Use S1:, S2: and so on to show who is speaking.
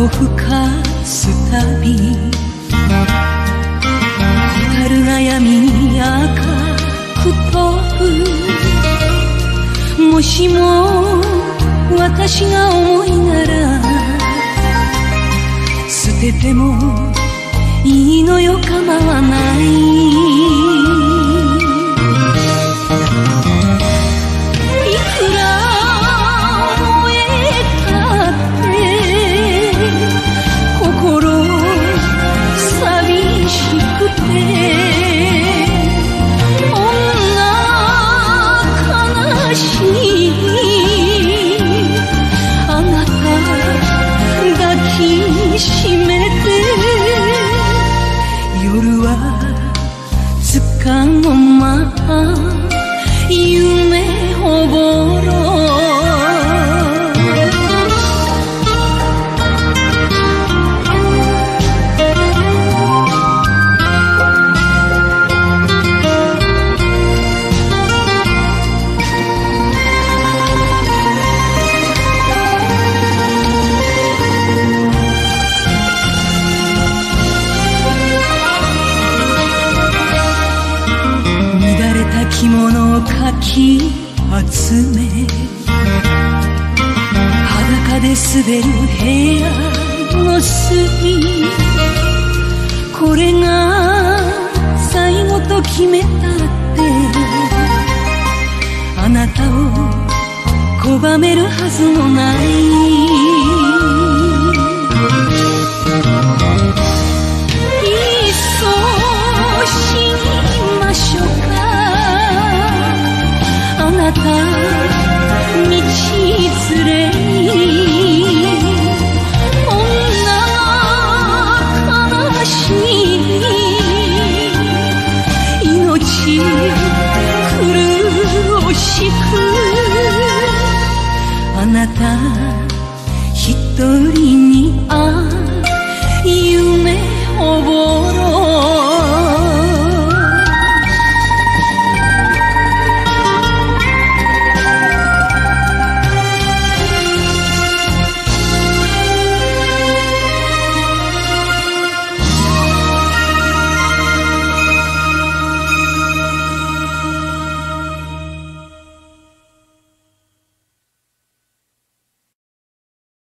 S1: ねタバコふかすたび蛍が闇に赤く飛ぶもしも私が思いなら捨ててもいいのよ構わない。き乱れた着物をかき集め裸で滑る部屋の隅これが最後と決めたってあなたを拒めるはずもないあなた道連れに女悲しい命苦しくあなた一人にあ